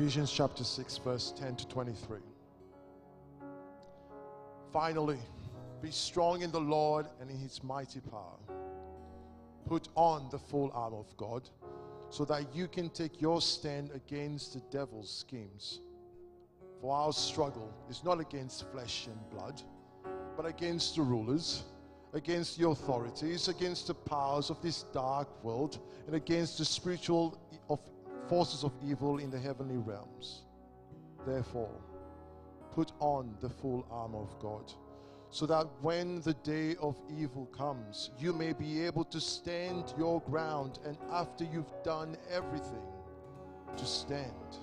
Ephesians chapter 6, verse 10 to 23. Finally, be strong in the Lord and in his mighty power. Put on the full armor of God so that you can take your stand against the devil's schemes. For our struggle is not against flesh and blood, but against the rulers, against the authorities, against the powers of this dark world, and against the spiritual of forces of evil in the heavenly realms. Therefore, put on the full armor of God, so that when the day of evil comes, you may be able to stand your ground, and after you've done everything, to stand.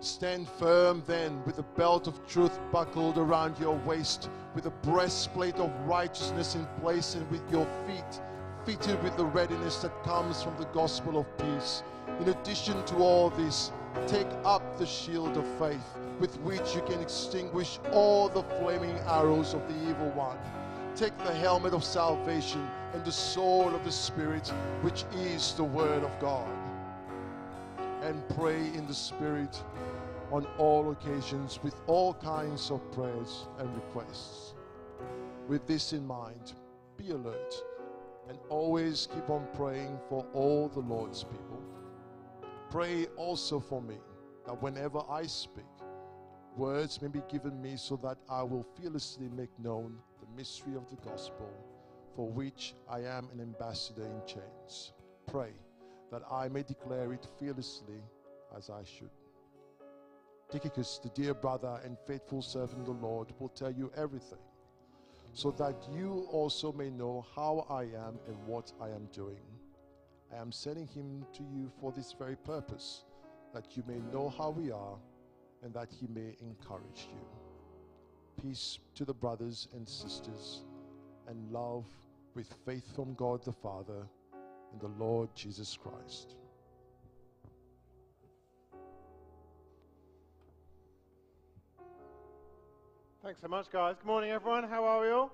Stand firm then with the belt of truth buckled around your waist, with a breastplate of righteousness in place, and with your feet fitted with the readiness that comes from the gospel of peace. In addition to all this, take up the shield of faith with which you can extinguish all the flaming arrows of the evil one. Take the helmet of salvation and the sword of the Spirit, which is the Word of God. And pray in the Spirit on all occasions with all kinds of prayers and requests. With this in mind, be alert and always keep on praying for all the Lord's people. Pray also for me that whenever I speak, words may be given me so that I will fearlessly make known the mystery of the gospel for which I am an ambassador in chains. Pray that I may declare it fearlessly as I should. Tychicus, the dear brother and faithful servant of the Lord, will tell you everything so that you also may know how I am and what I am doing. I am sending him to you for this very purpose, that you may know how we are and that he may encourage you. Peace to the brothers and sisters, and love with faith from God the Father and the Lord Jesus Christ. Thanks so much, guys. Good morning, everyone. How are we all?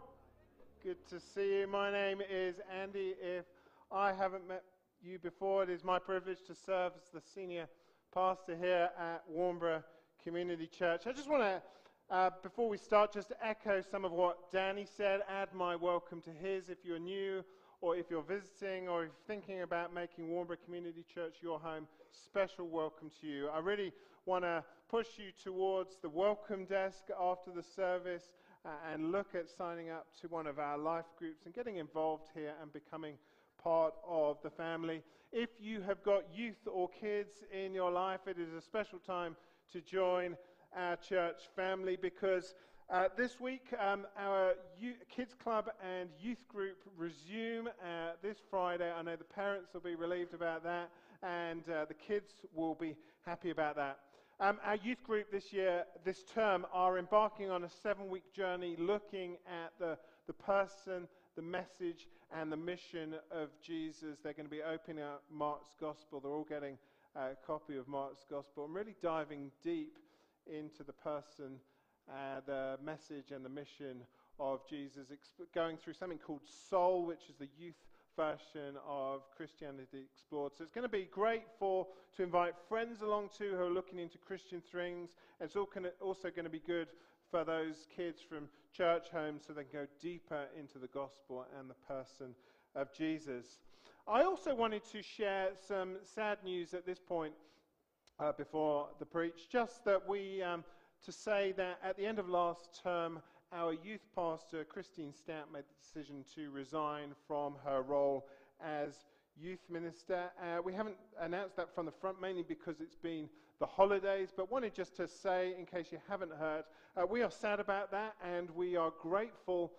Good to see you. My name is Andy. If I haven't met you before, it is my privilege to serve as the senior pastor here at Warnbro Community Church. I just want to, uh, before we start, just echo some of what Danny said, add my welcome to his if you're new or if you're visiting or if you're thinking about making Warnbro Community Church your home, special welcome to you. I really want to push you towards the welcome desk after the service uh, and look at signing up to one of our life groups and getting involved here and becoming part of the family. If you have got youth or kids in your life, it is a special time to join our church family because uh, this week um, our kids club and youth group resume uh, this Friday. I know the parents will be relieved about that, and uh, the kids will be happy about that. Um, our youth group this year, this term, are embarking on a seven week journey looking at the, the person, the message, and the mission of Jesus. They're going to be opening up Mark's Gospel. They're all getting a copy of Mark's Gospel and really diving deep into the person, uh, the message, and the mission of Jesus. Exp- going through something called Soul, which is the youth version of Christianity Explored. So it's going to be great for to invite friends along too who are looking into Christian things. It's also going to be good for those kids from church homes so they can go deeper into the gospel and the person of Jesus. I also wanted to share some sad news at this point uh, before the preach, just that we, um, to say that at the end of last term, our youth pastor, Christine Stout, made the decision to resign from her role as youth minister. Uh, we haven't announced that from the front, mainly because it's been the holidays, but wanted just to say, in case you haven't heard, uh, we are sad about that and we are grateful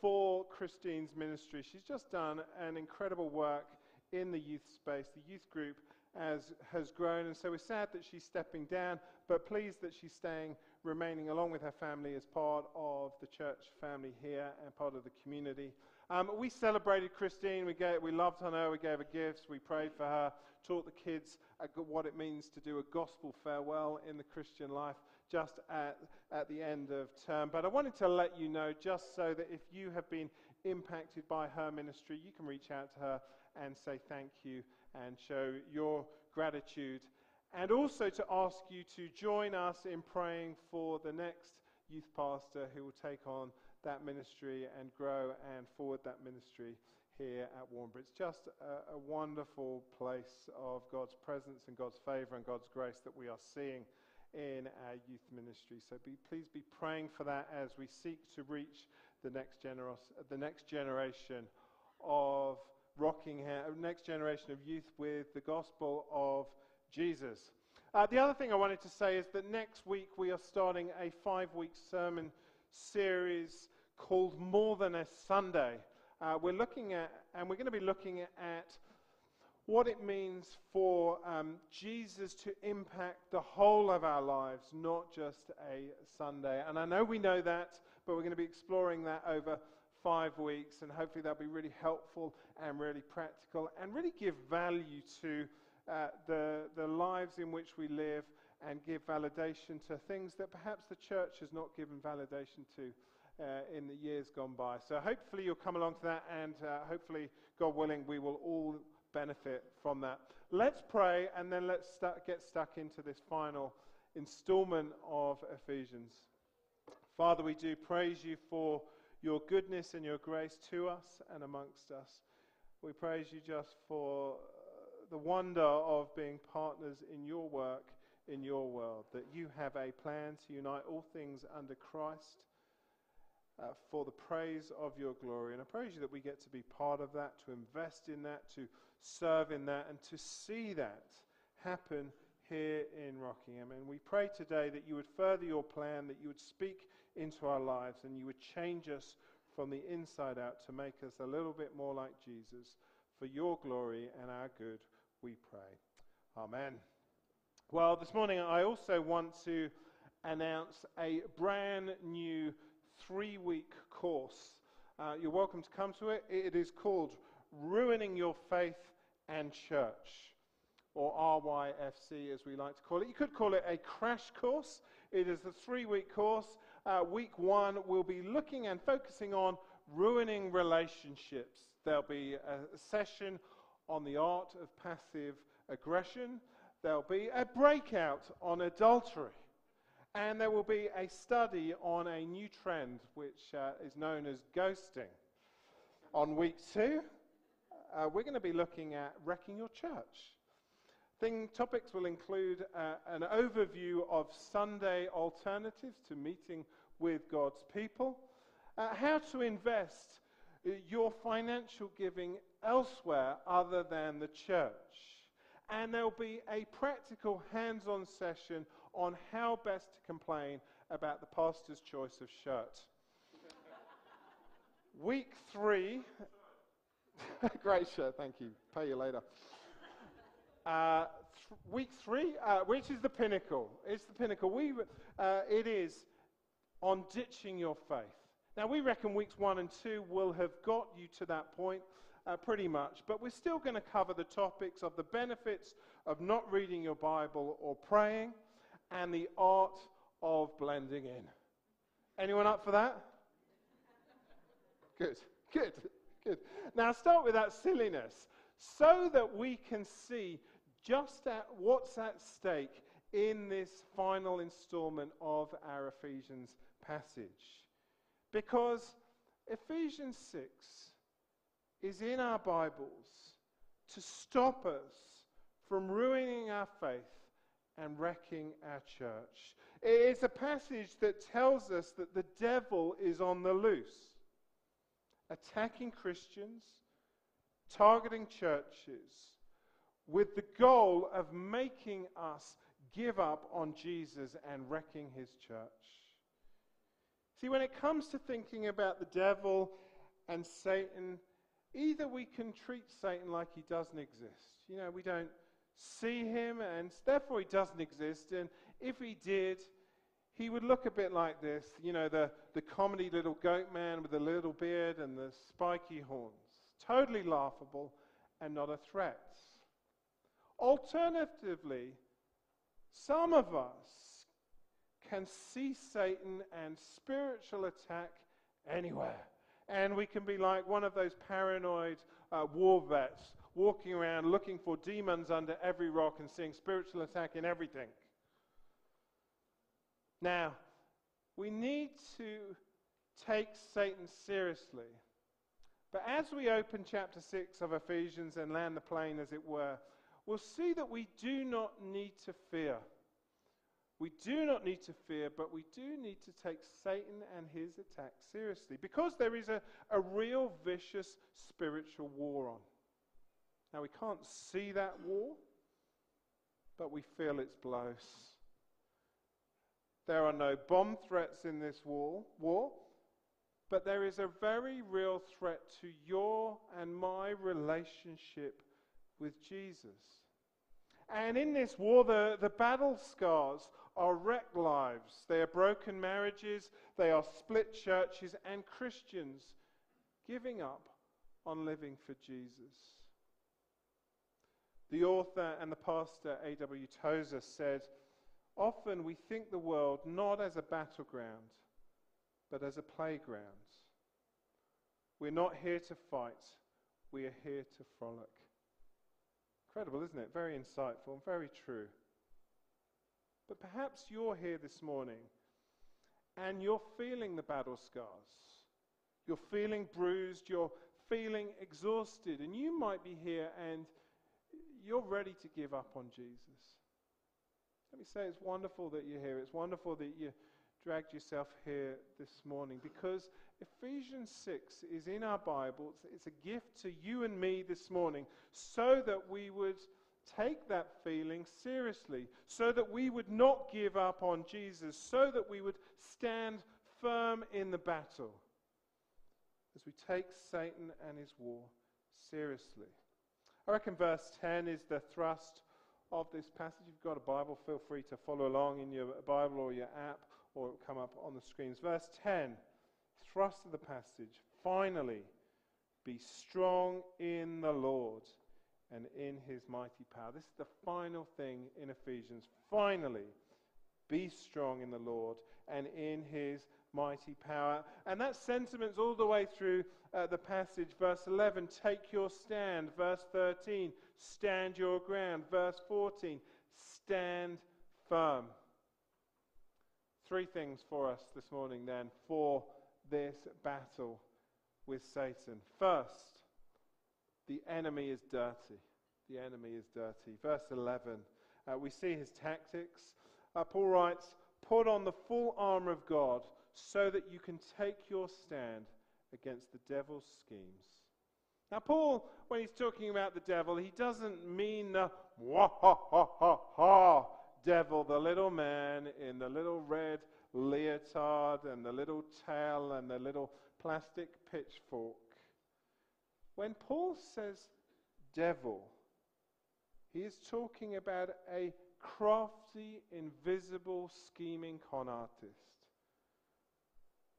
for Christine's ministry. She's just done an incredible work in the youth space, the youth group as has grown, and so we're sad that she's stepping down, but pleased that she's staying remaining along with her family as part of the church family here and part of the community. Um, we celebrated Christine. We, gave, we loved her. We gave her gifts. We prayed for her. Taught the kids what it means to do a gospel farewell in the Christian life just at, at the end of term. But I wanted to let you know, just so that if you have been impacted by her ministry, you can reach out to her and say thank you and show your gratitude and also to ask you to join us in praying for the next youth pastor who will take on that ministry and grow and forward that ministry here at Warnbro. It's just a, a, wonderful place of God's presence and God's favor and God's grace that we are seeing in our youth ministry. So be, please be praying for that as we seek to reach the next, generos- the next generation of Rockingham, next generation of youth with the gospel of Jesus. Uh, the other thing I wanted to say is that next week we are starting a five week sermon series called More Than a Sunday. Uh, we're looking at, and we're going to be looking at what it means for um, Jesus to impact the whole of our lives, not just a Sunday. And I know we know that, but we're going to be exploring that over five weeks, and hopefully that'll be really helpful and really practical and really give value to uh, the, the lives in which we live and give validation to things that perhaps the church has not given validation to. Uh, in the years gone by. So, hopefully, you'll come along to that, and uh, hopefully, God willing, we will all benefit from that. Let's pray, and then let's start, get stuck into this final installment of Ephesians. Father, we do praise you for your goodness and your grace to us and amongst us. We praise you just for the wonder of being partners in your work, in your world, that you have a plan to unite all things under Christ. Uh, for the praise of your glory. And I praise you that we get to be part of that, to invest in that, to serve in that, and to see that happen here in Rockingham. And we pray today that you would further your plan, that you would speak into our lives, and you would change us from the inside out to make us a little bit more like Jesus. For your glory and our good, we pray. Amen. Well, this morning I also want to announce a brand new three week course. Uh, you're welcome to come to it. It is called Ruining Your Faith and Church or RYFC as we like to call it. You could call it a crash course. It is a three week course. Uh, week one, we'll be looking and focusing on ruining relationships. There'll be a, a session on the art of passive aggression, there'll be a breakout on adultery. And there will be a study on a new trend which uh, is known as ghosting. On week two, uh, we're going to be looking at wrecking your church. Thing, topics will include uh, an overview of Sunday alternatives to meeting with God's people, uh, how to invest uh, your financial giving elsewhere other than the church. And there'll be a practical hands on session on how best to complain about the pastor's choice of shirt. Week three. Great shirt, thank you. Pay you later. Uh, th- week three, uh, which is the pinnacle. It's the pinnacle. We, uh, it is on ditching your faith. Now, we reckon weeks one and two will have got you to that point uh, pretty much, but we're still going to cover the topics of the benefits of not reading your Bible or praying and the art of blending in. Anyone up for that? Good, good, good. Now, start with that silliness so that we can see just at what's at stake in this final installment of our Ephesians passage. Because Ephesians 6 is in our Bibles to stop us from ruining our faith and wrecking our church. It's a passage that tells us that the devil is on the loose, attacking Christians, targeting churches, with the goal of making us give up on Jesus and wrecking his church. See, when it comes to thinking about the devil and Satan, either we can treat Satan like he doesn't exist. You know, we don't see him, and therefore he doesn't exist. And if he did, he would look a bit like this you know, the, the comedy little goat man with the little beard and the spiky horns. Totally laughable and not a threat. Alternatively, some of us can see Satan and spiritual attack anywhere. And we can be like one of those paranoid uh, war vets walking around looking for demons under every rock and seeing spiritual attack in everything. Now, we need to take Satan seriously. But as we open chapter 6 of Ephesians and land the plane, as it were, we'll see that we do not need to fear. We do not need to fear, but we do need to take Satan and his attacks seriously because there is a, a real vicious spiritual war on. Now, we can't see that war, but we feel its blows. There are no bomb threats in this war, war, but there is a very real threat to your and my relationship with Jesus. And in this war, the, the battle scars are wrecked lives. They are broken marriages. They are split churches and Christians giving up on living for Jesus. The author and the pastor A.W. Tozer said, Often we think the world not as a battleground, but as a playground. We're not here to fight, we are here to frolic. Incredible, isn't it? Very insightful and very true. But perhaps you're here this morning and you're feeling the battle scars. You're feeling bruised, you're feeling exhausted, and you might be here and you're ready to give up on Jesus. Let me say it's wonderful that you're here. It's wonderful that you dragged yourself here this morning because Ephesians 6 is in our Bibles. It's a gift to you and me this morning so that we would take that feeling seriously, so that we would not give up on Jesus, so that we would stand firm in the battle as we take Satan and his war seriously. I reckon verse 10 is the thrust of this passage. If you've got a Bible, feel free to follow along in your Bible or your app, or it will come up on the screens. Verse 10, thrust of the passage. Finally, be strong in the Lord and in his mighty power. This is the final thing in Ephesians. Finally, be strong in the Lord and in his mighty power. And that sentiment's all the way through uh, the passage. Verse 11, take your stand. Verse 13, stand your ground. Verse 14, stand firm. Three things for us this morning, then, for this battle with Satan. First, the enemy is dirty. The enemy is dirty. Verse 11, uh, we see his tactics. Uh, Paul writes, Put on the full armor of God so that you can take your stand against the devil's schemes. Now, Paul, when he's talking about the devil, he doesn't mean the wah ha ha ha ha devil, the little man in the little red leotard and the little tail and the little plastic pitchfork. When Paul says devil, he is talking about a crafty, invisible, scheming con artist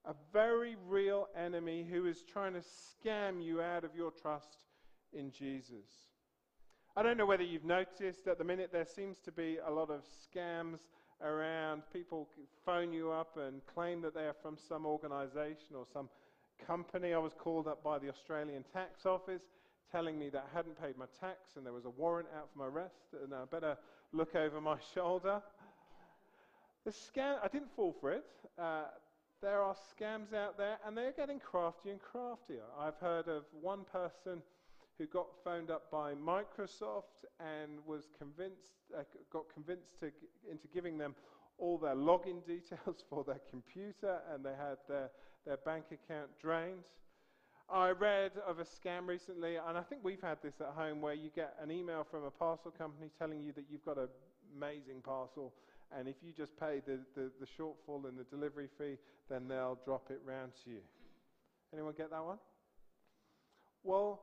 a very real enemy who is trying to scam you out of your trust in Jesus. I don't know whether you've noticed at the minute there seems to be a lot of scams around. People phone you up and claim that they are from some organization or some company. I was called up by the Australian tax office telling me that I hadn't paid my tax and there was a warrant out for my arrest and I better look over my shoulder. The scam, I didn't fall for it. Uh, there are scams out there, and they're getting craftier and craftier. I've heard of one person who got phoned up by Microsoft and was convinced, uh, got convinced to, into giving them all their login details for their computer, and they had their, their bank account drained. I read of a scam recently, and I think we've had this at home, where you get an email from a parcel company telling you that you've got an amazing parcel and if you just pay the, the, the shortfall in the delivery fee, then they'll drop it round to you. Anyone get that one? Well,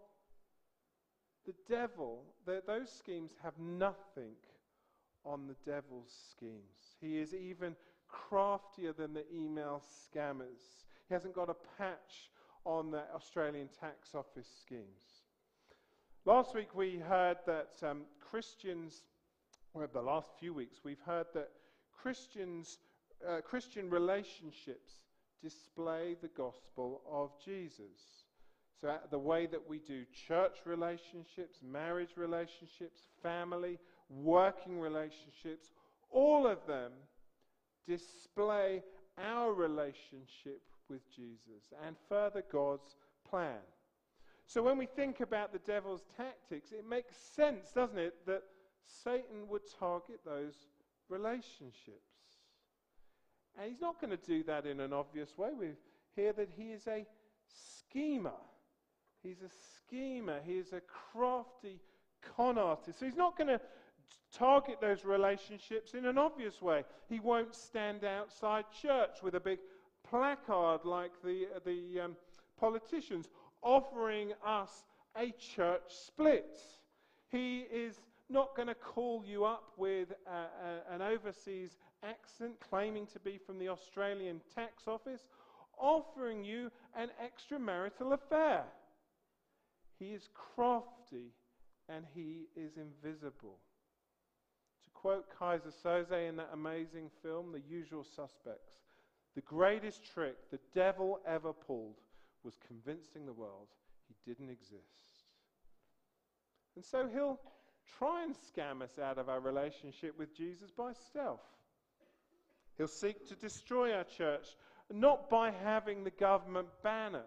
the devil, the, those schemes have nothing on the devil's schemes. He is even craftier than the email scammers. He hasn't got a patch on the Australian tax office schemes. Last week we heard that um, Christians well, the last few weeks, we've heard that Christians, uh, Christian relationships display the gospel of Jesus. So, uh, the way that we do church relationships, marriage relationships, family, working relationships, all of them display our relationship with Jesus and further God's plan. So when we think about the devil's tactics, it makes sense, doesn't it, that Satan would target those relationships. And he's not going to do that in an obvious way. We hear that he is a schemer. He's a schemer. He is a crafty con artist. So he's not going to target those relationships in an obvious way. He won't stand outside church with a big placard like the, the um, politicians offering us a church split. He is not going to call you up with a, a, an overseas accent claiming to be from the Australian tax office, offering you an extramarital affair. He is crafty and he is invisible. To quote Keyser Söze in that amazing film, The Usual Suspects, the greatest trick the devil ever pulled was convincing the world he didn't exist. And so he'll try and scam us out of our relationship with Jesus by stealth. He'll seek to destroy our church, not by having the government ban us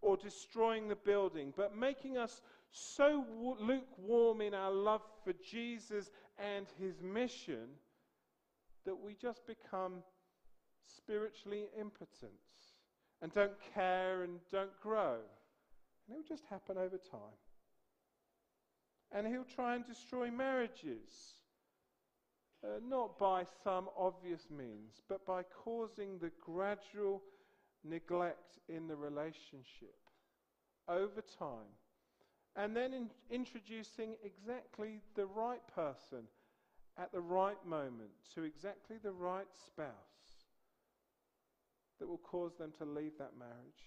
or destroying the building, but making us so lukewarm in our love for Jesus and his mission that we just become spiritually impotent and don't care and don't grow. And it will just happen over time. And he'll try and destroy marriages. Uh, not by some obvious means, but by causing the gradual neglect in the relationship over time. And then in introducing exactly the right person at the right moment to exactly the right spouse that will cause them to leave that marriage.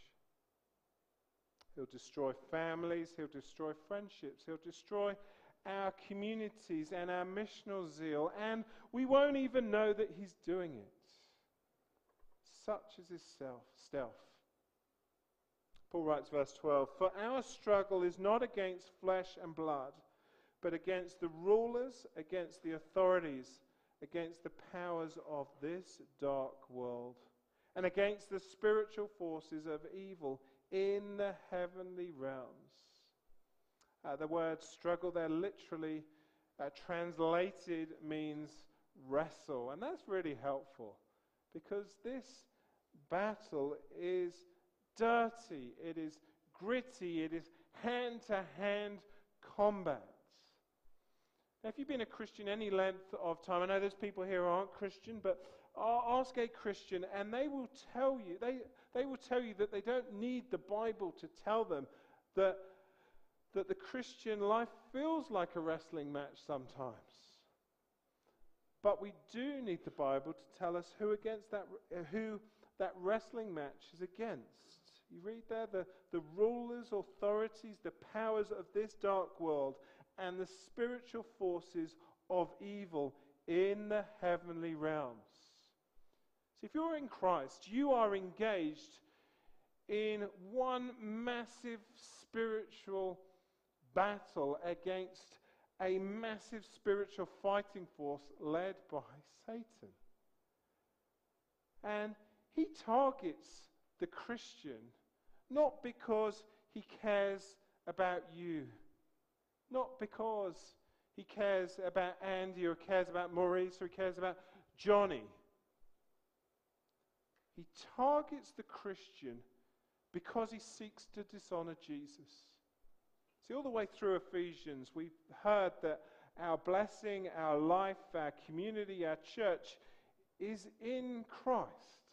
He'll destroy families, he'll destroy friendships, he'll destroy our communities and our missional zeal, and we won't even know that he's doing it. Such is his self, stealth. Paul writes, verse 12 For our struggle is not against flesh and blood, but against the rulers, against the authorities, against the powers of this dark world and against the spiritual forces of evil in the heavenly realms. Uh, the word struggle there literally uh, translated means wrestle, and that's really helpful because this battle is dirty, it is gritty, it is hand to hand combat. Now, if you've been a Christian any length of time, I know there's people here who aren't Christian, but ask a Christian, and they will tell you, they, they will tell you that they don't need the Bible to tell them that, that the Christian life feels like a wrestling match sometimes. But we do need the Bible to tell us who against that uh, who that wrestling match is against. You read there the, the rulers, authorities, the powers of this dark world, and the spiritual forces of evil in the heavenly realms. If you're in Christ, you are engaged in one massive spiritual battle against a massive spiritual fighting force led by Satan. And he targets the Christian not because he cares about you, not because he cares about Andy or cares about Maurice or he cares about Johnny. He targets the Christian because he seeks to dishonor Jesus. See, all the way through Ephesians, we've heard that our blessing, our life, our community, our church is in Christ.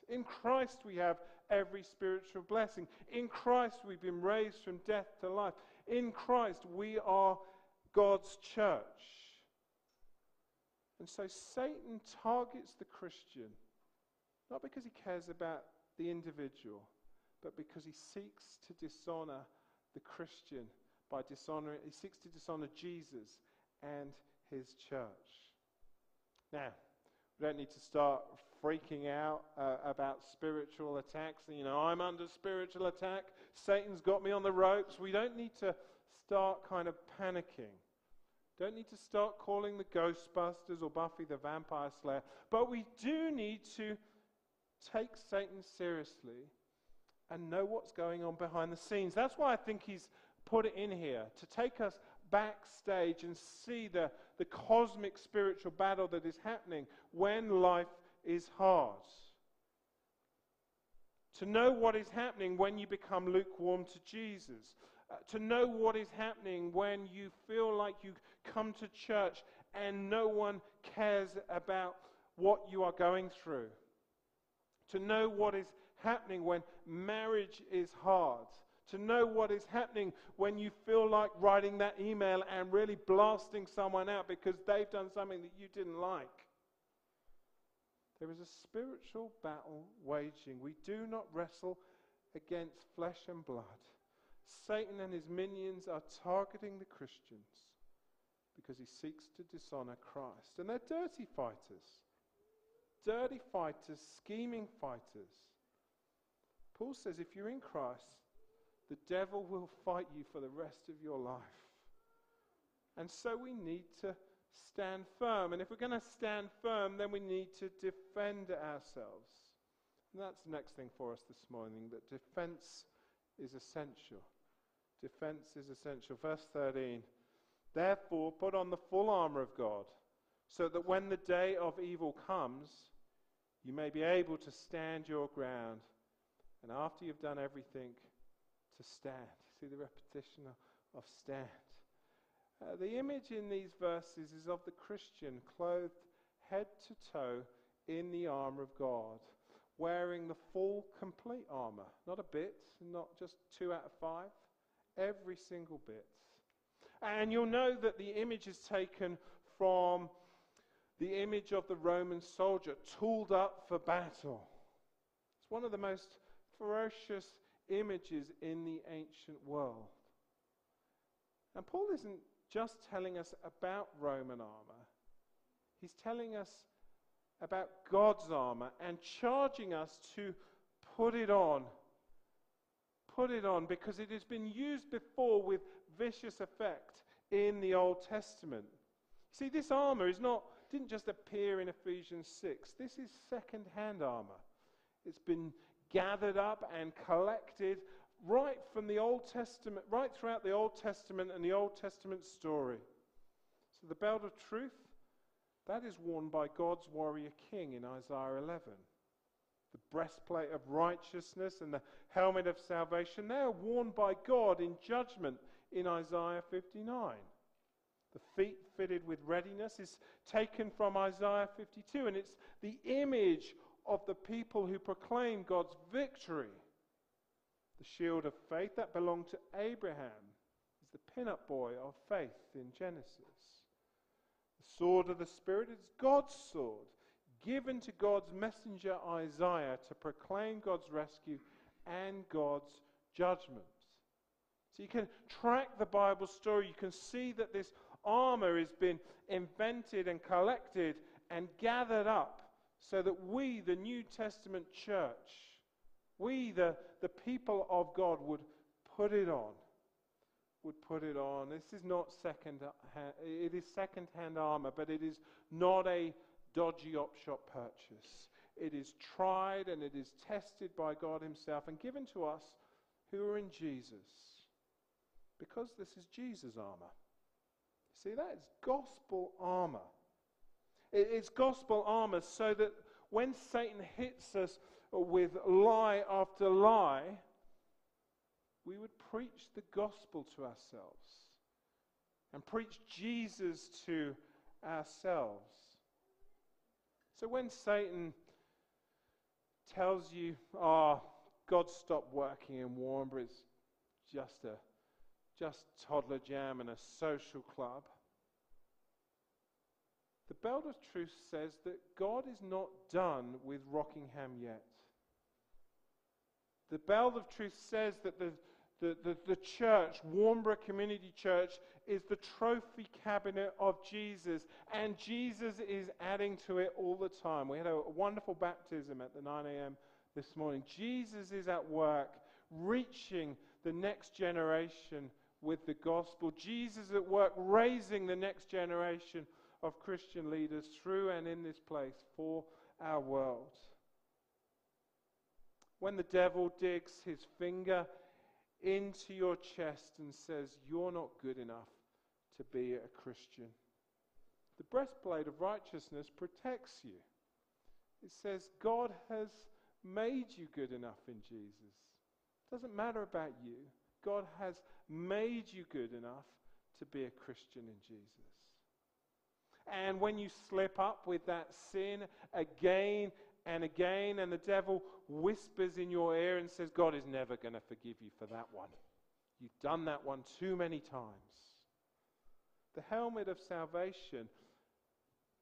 In Christ, we have every spiritual blessing. In Christ, we've been raised from death to life. In Christ, we are God's church. And so Satan targets the Christian not because he cares about the individual, but because he seeks to dishonor the Christian by dishonoring, he seeks to dishonor Jesus and his church. Now, we don't need to start freaking out uh, about spiritual attacks. You know, I'm under spiritual attack. Satan's got me on the ropes. We don't need to start kind of panicking. Don't need to start calling the Ghostbusters or Buffy the Vampire Slayer. But we do need to take Satan seriously and know what's going on behind the scenes. That's why I think he's put it in here to take us backstage and see the, the cosmic spiritual battle that is happening when life is hard. To know what is happening when you become lukewarm to Jesus. Uh, to know what is happening when you feel like you come to church and no one cares about what you are going through. To know what is happening when marriage is hard. To know what is happening when you feel like writing that email and really blasting someone out because they've done something that you didn't like. There is a spiritual battle waging. We do not wrestle against flesh and blood. Satan and his minions are targeting the Christians because he seeks to dishonor Christ. And they're dirty fighters. Dirty fighters, scheming fighters. Paul says if you're in Christ, the devil will fight you for the rest of your life. And so we need to stand firm. And if we're going to stand firm, then we need to defend ourselves. And that's the next thing for us this morning that defense is essential. Defense is essential. Verse 13 Therefore, put on the full armor of God, so that when the day of evil comes, you may be able to stand your ground. And after you've done everything, to stand. See the repetition of, stand. Uh, the image in these verses is of the Christian clothed head to toe in the armor of God, wearing the full, complete armor. Not a bit, not just two out of five, every single bit. And you'll know that the image is taken from the image of the Roman soldier tooled up for battle. It's one of the most ferocious images in the ancient world. And Paul isn't just telling us about Roman armor, he's telling us about God's armor and charging us to put it on. Put it on because it has been used before with vicious effect in the Old Testament. See, this armor is not didn't just appear in Ephesians 6. This is second-hand armor. It's been gathered up and collected right from the Old Testament, right throughout the Old Testament and the Old Testament story. So the belt of truth, that is worn by God's warrior king in Isaiah 11. The breastplate of righteousness and the helmet of salvation, they are worn by God in judgment in Isaiah 59. The feet fitted with readiness is taken from Isaiah 52, and it's the image of the people who proclaim God's victory. The shield of faith that belonged to Abraham is the pin-up boy of faith in Genesis. The sword of the Spirit is God's sword, given to God's messenger Isaiah to proclaim God's rescue and God's judgment. So you can track the Bible story. You can see that this armor has been invented and collected and gathered up so that we, the New Testament church, we, the, the people of God, would put it on. Would put it on. This is not second hand, it is second hand armor, but it is not a dodgy op shop purchase. It is tried and it is tested by God Himself and given to us who are in Jesus. Because this is Jesus' armor. See, that is gospel armor. It's gospel armor so that when Satan hits us with lie after lie, we would preach the gospel to ourselves and preach Jesus to ourselves. So when Satan tells you, oh, God stopped working in Warnbro, it's just a just toddler jam and a social club. The Belt of Truth says that God is not done with Rockingham yet. The Belt of Truth says that the, The, the, the church, Warnbro Community Church, is the trophy cabinet of Jesus, and Jesus is adding to it all the time. We had a wonderful baptism at the 9 a.m. this morning. Jesus is at work reaching the next generation with the gospel. Jesus at work raising the next generation of Christian leaders through and in this place for our world. When the devil digs his finger into your chest and says, You're not good enough to be a Christian, the breastplate of righteousness protects you. It says, God has made you good enough in Jesus. It doesn't matter about you. God has made you good enough to be a Christian in Jesus. And when you slip up with that sin again and again, and the devil whispers in your ear and says, God is never going to forgive you for that one. You've done that one too many times. The helmet of salvation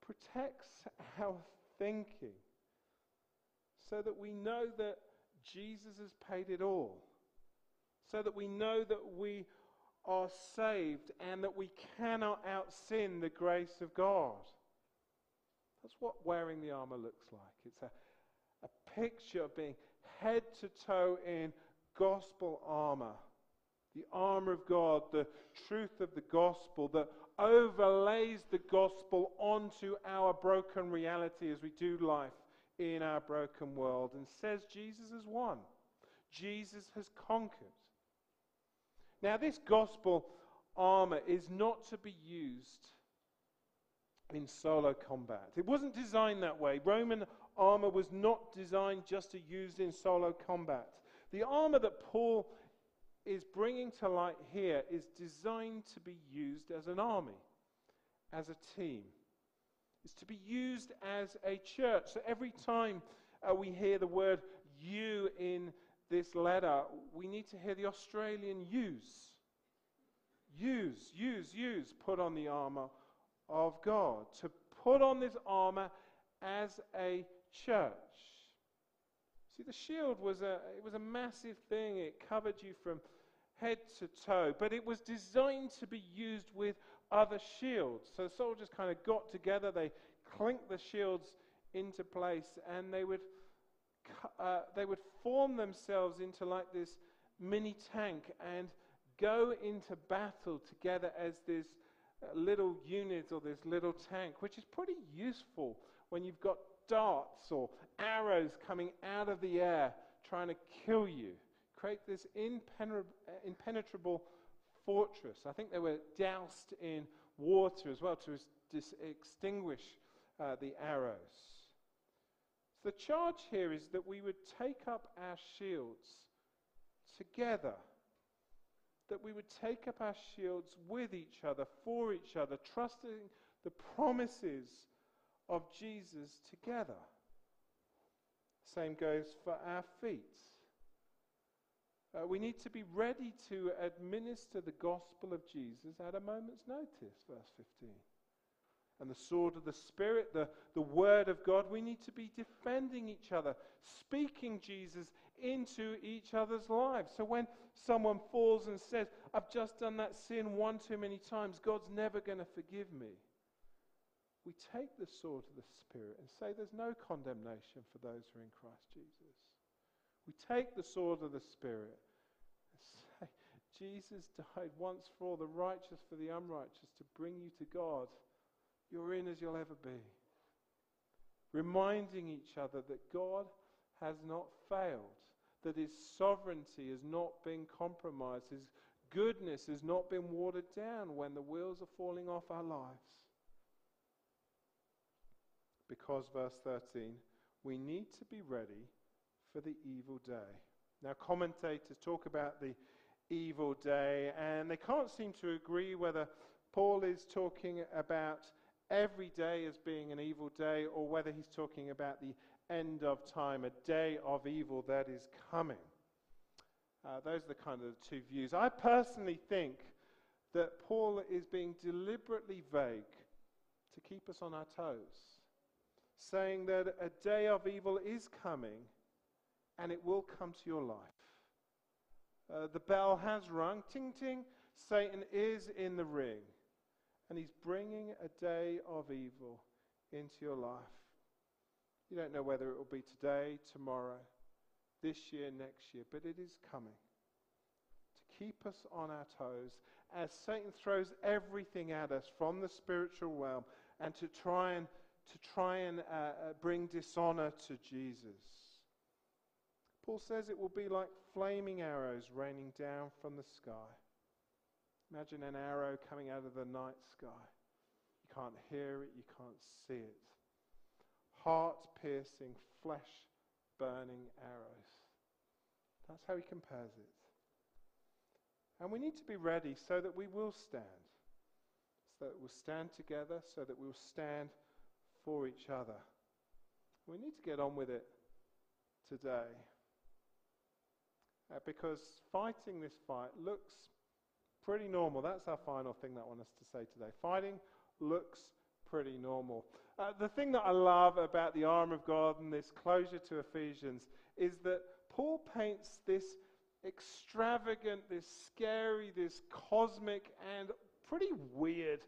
protects our thinking so that we know that Jesus has paid it all. So that we know that we are saved and that we cannot out sin the grace of God. That's what wearing the armor looks like. It's a, a picture of being head to toe in gospel armor. The armor of God, the truth of the gospel that overlays the gospel onto our broken reality as we do life in our broken world and says Jesus has won. Jesus has conquered. Now, this gospel armor is not to be used in solo combat. It wasn't designed that way. Roman armor was not designed just to use in solo combat. The armor that Paul is bringing to light here is designed to be used as an army, as a team. It's to be used as a church. So every time uh, we hear the word you this letter, we need to hear the Australian use. Use, use, use. Put on the armor of God. To put on this armor as a church. See, the shield was a, it was a massive thing. It covered you from head to toe, but it was designed to be used with other shields. So soldiers kind of got together, they clinked the shields into place, and they would uh, they would form themselves into like this mini tank and go into battle together as this uh, little unit or this little tank, which is pretty useful when you've got darts or arrows coming out of the air trying to kill you. Create this impenetrable, impenetrable fortress. I think they were doused in water as well to extinguish uh, the arrows. The charge here is that we would take up our shields together. That we would take up our shields with each other, for each other, trusting the promises of Jesus together. Same goes for our feet. Uh, we need to be ready to administer the gospel of Jesus at a moment's notice, verse 15 and the sword of the Spirit, the, the Word of God, we need to be defending each other, speaking Jesus into each other's lives. So when someone falls and says, I've just done that sin one too many times, God's never going to forgive me, we take the sword of the Spirit and say there's no condemnation for those who are in Christ Jesus. We take the sword of the Spirit and say, Jesus died once for all, the righteous for the unrighteous, to bring you to God you're in as you'll ever be. Reminding each other that God has not failed, that his sovereignty has not been compromised, his goodness has not been watered down when the wheels are falling off our lives. Because, verse 13, we need to be ready for the evil day. Now, commentators talk about the evil day, and they can't seem to agree whether Paul is talking about every day as being an evil day or whether he's talking about the end of time, a day of evil that is coming. Uh, those are the kind of the two views. I personally think that Paul is being deliberately vague to keep us on our toes, saying that a day of evil is coming and it will come to your life. Uh, the bell has rung. Ting, ting. Satan is in the ring. And he's bringing a day of evil into your life. You don't know whether it will be today, tomorrow, this year, next year, but it is coming to keep us on our toes as Satan throws everything at us from the spiritual realm and to try and, to try and uh, uh, bring dishonor to Jesus. Paul says it will be like flaming arrows raining down from the sky. Imagine an arrow coming out of the night sky. You can't hear it, you can't see it. Heart piercing, flesh burning arrows. That's how he compares it. And we need to be ready so that we will stand. So that we'll stand together, so that we'll stand for each other. We need to get on with it today. Uh, because fighting this fight looks pretty normal. That's our final thing that I want us to say today. Fighting looks pretty normal. Uh, the thing that I love about the arm of God and this closure to Ephesians is that Paul paints this extravagant, this scary, this cosmic, and pretty weird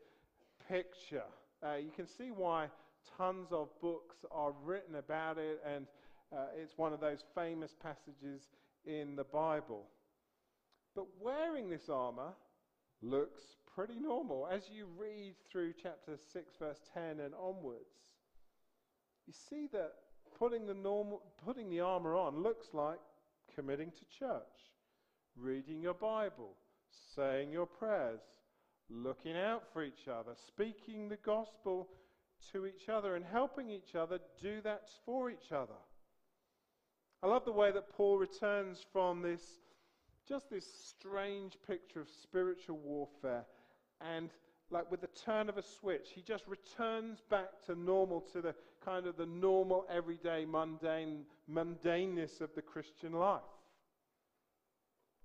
picture. Uh, you can see why tons of books are written about it, and uh, it's one of those famous passages in the Bible. But wearing this armor looks pretty normal. As you read through chapter 6, verse 10 and onwards, you see that putting the, normal, putting the armor on looks like committing to church, reading your Bible, saying your prayers, looking out for each other, speaking the gospel to each other, and helping each other do that for each other. I love the way that Paul returns from this, just this strange picture of spiritual warfare, and like with the turn of a switch, he just returns back to normal, to the kind of the normal, everyday, mundane, mundaneness of the Christian life.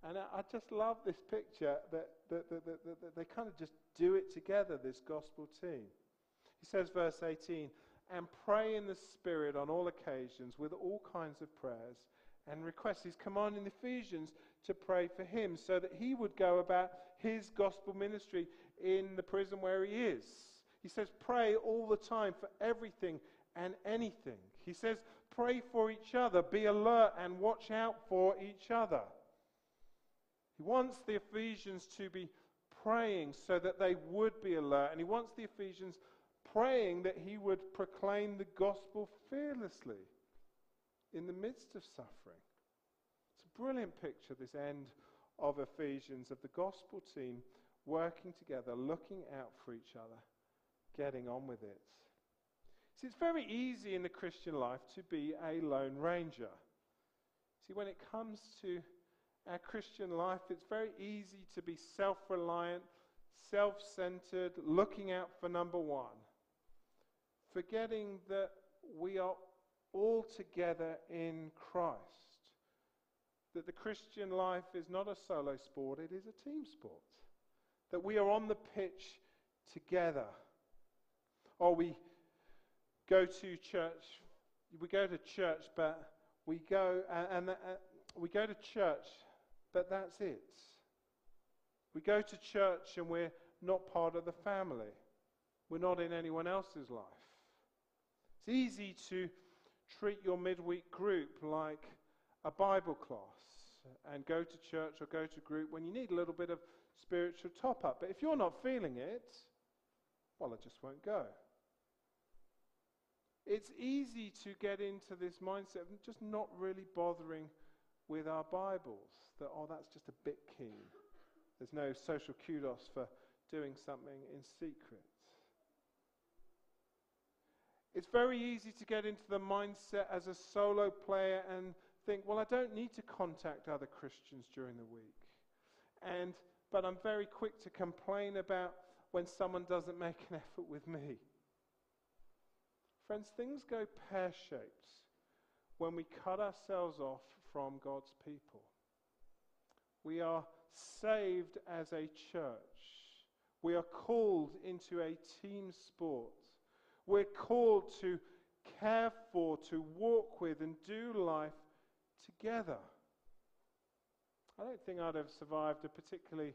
And I, I just love this picture that, that, that, that, they kind of just do it together, this gospel team. He says, verse 18, and pray in the Spirit on all occasions with all kinds of prayers and requests. He's commanding the Ephesians to pray for him so that he would go about his gospel ministry in the prison where he is. He says, pray all the time for everything and anything. He says, pray for each other, be alert and watch out for each other. He wants the Ephesians to be praying so that they would be alert, and he wants the Ephesians praying that he would proclaim the gospel fearlessly in the midst of suffering. It's a brilliant picture, this end of Ephesians, of the gospel team working together, looking out for each other, getting on with it. See, it's very easy in the Christian life to be a lone ranger. See, when it comes to our Christian life, it's very easy to be self reliant, self centered, looking out for number one, forgetting that we are all together in Christ. That the Christian life is not a solo sport, it is a team sport. That we are on the pitch together. Or we go to church, we go to church, but we go and, and uh, we go to church but that's it. We go to church and we're not part of the family. We're not in anyone else's life. It's easy to treat your midweek group like a Bible class and go to church or go to group when you need a little bit of spiritual top up. But if you're not feeling it, well, I just won't go. It's easy to get into this mindset of just not really bothering with our Bibles that, oh, that's just a bit keen. There's no social kudos for doing something in secret. It's very easy to get into the mindset as a solo player and think, well, I don't need to contact other Christians during the week. And, but I'm very quick to complain about when someone doesn't make an effort with me. Friends, things go pear shaped when we cut ourselves off from God's people. We are saved as a church. We are called into a team sport. We're called to care for, to walk with, and do life together. I don't think I'd have survived a particularly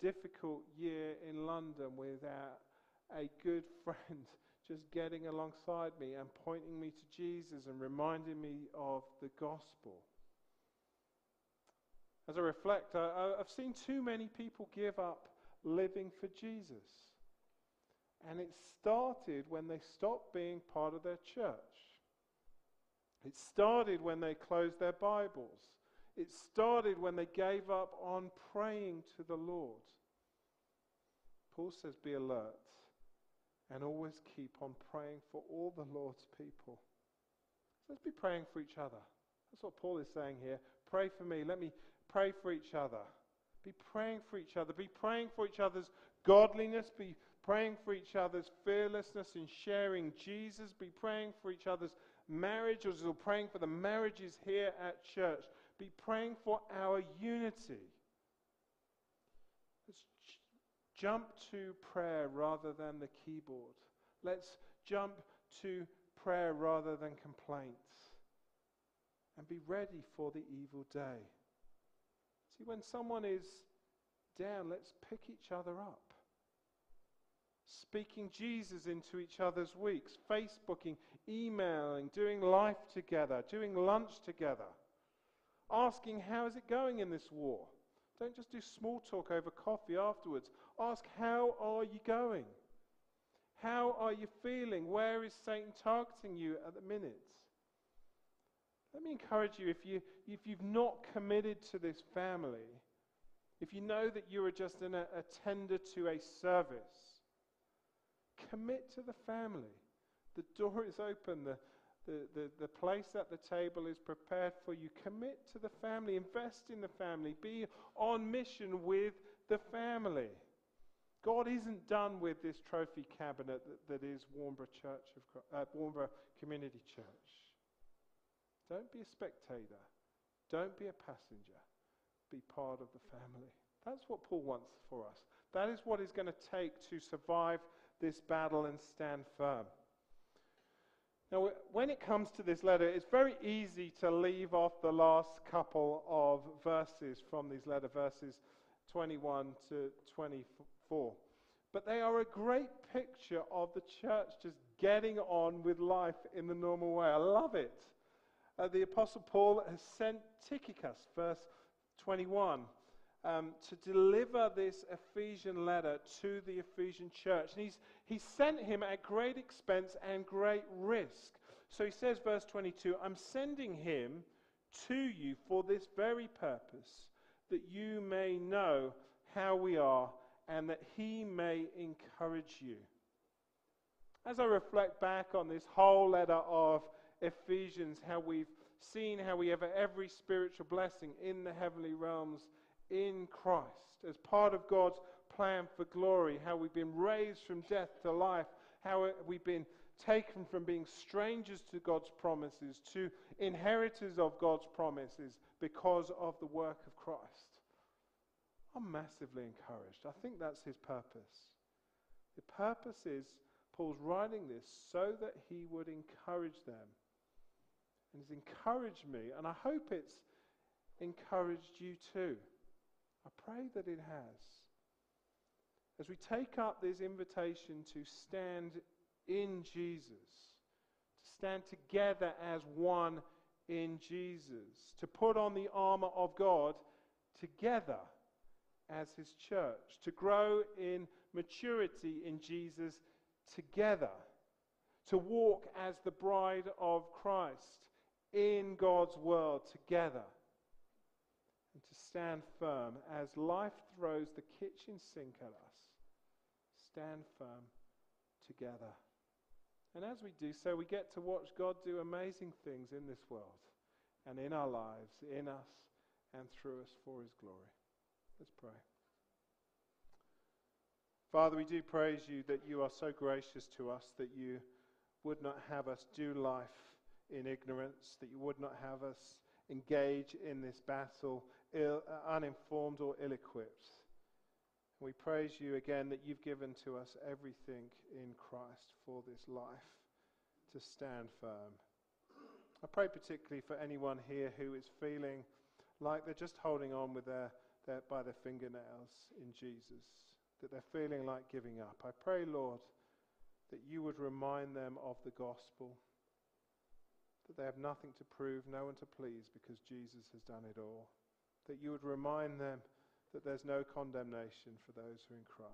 difficult year in London without a good friend just getting alongside me and pointing me to Jesus and reminding me of the gospel. As I reflect, I, have seen too many people give up living for Jesus. And it started when they stopped being part of their church. It started when they closed their Bibles. It started when they gave up on praying to the Lord. Paul says, Be alert and always keep on praying for all the Lord's people. So let's be praying for each other. That's what Paul is saying here. Pray for me. Let me pray for each other. Be praying for each other. Be praying for each other's godliness. Be praying for each other's fearlessness in sharing Jesus. Be praying for each other's marriage, or praying for the marriages here at church. Be praying for our unity. Let's j- jump to prayer rather than the keyboard. Let's jump to prayer rather than complaints. And be ready for the evil day. See, when someone is down, let's pick each other up. Speaking Jesus into each other's weeks, Facebooking, emailing, doing life together, doing lunch together, asking how is it going in this war. Don't just do small talk over coffee afterwards. Ask, how are you going? How are you feeling? Where is Satan targeting you at the minute? Let me encourage you if, you if you've not committed to this family, if you know that you are just an attender to a service, commit to the family. The door is open, the, the, the, the place at the table is prepared for you. Commit to the family, invest in the family, be on mission with the family. God isn't done with this trophy cabinet that, that is Warnbro Church of uh, Warnbro Community Church. Don't be a spectator. Don't be a passenger. Be part of the family. That's what Paul wants for us. That is what it's going to take to survive this battle and stand firm. Now, when it comes to this letter, it's very easy to leave off the last couple of verses from these letter, verses 21 to 24. But they are a great picture of the church just getting on with life in the normal way. I love it uh, the Apostle Paul has sent Tychicus, verse 21, um, to deliver this Ephesian letter to the Ephesian church. And he's, he sent him at great expense and great risk. So he says, verse 22, I'm sending him to you for this very purpose, that you may know how we are and that he may encourage you. As I reflect back on this whole letter of Ephesians, how we've seen how we have every spiritual blessing in the heavenly realms in Christ as part of God's plan for glory, how we've been raised from death to life, how we've been taken from being strangers to God's promises to inheritors of God's promises because of the work of Christ. I'm massively encouraged. I think that's his purpose. The purpose is Paul's writing this so that he would encourage them and has encouraged me, and I hope it's encouraged you too. I pray that it has. As we take up this invitation to stand in Jesus, to stand together as one in Jesus, to put on the armor of God together as his church, to grow in maturity in Jesus together, to walk as the bride of Christ in God's world together and to stand firm as life throws the kitchen sink at us. Stand firm together. And as we do so, we get to watch God do amazing things in this world and in our lives, in us and through us for His glory. Let's pray. Father, we do praise you that you are so gracious to us that you would not have us do life in ignorance, that you would not have us engage in this battle Ill, uninformed or ill equipped. We praise you again that you've given to us everything in Christ for this life to stand firm. I pray particularly for anyone here who is feeling like they're just holding on with their, their, by their fingernails in Jesus, that they're feeling like giving up. I pray, Lord, that you would remind them of the gospel, that they have nothing to prove, no one to please, because Jesus has done it all. That you would remind them that there's no condemnation for those who are in Christ.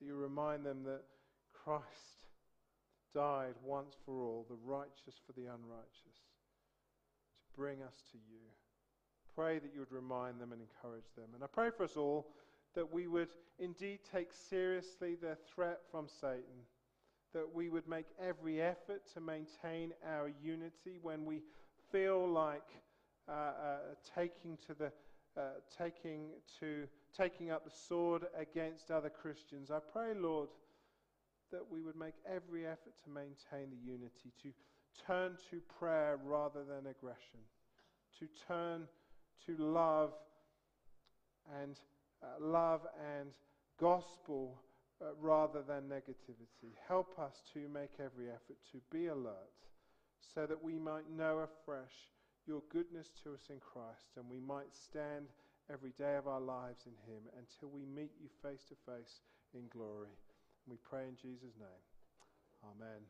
That you remind them that Christ died once for all, the righteous for the unrighteous, to bring us to you. Pray that you would remind them and encourage them. And I pray for us all that we would indeed take seriously the threat from Satan, that we would make every effort to maintain our unity when we feel like taking to the uh, taking to taking up the sword against other Christians. I pray, Lord, that we would make every effort to maintain the unity, to turn to prayer rather than aggression, to turn to love and uh, love and gospel uh, rather than negativity. Help us to make every effort to be alert so that we might know afresh your goodness to us in Christ and we might stand every day of our lives in him until we meet you face to face in glory. We pray in Jesus' name. Amen.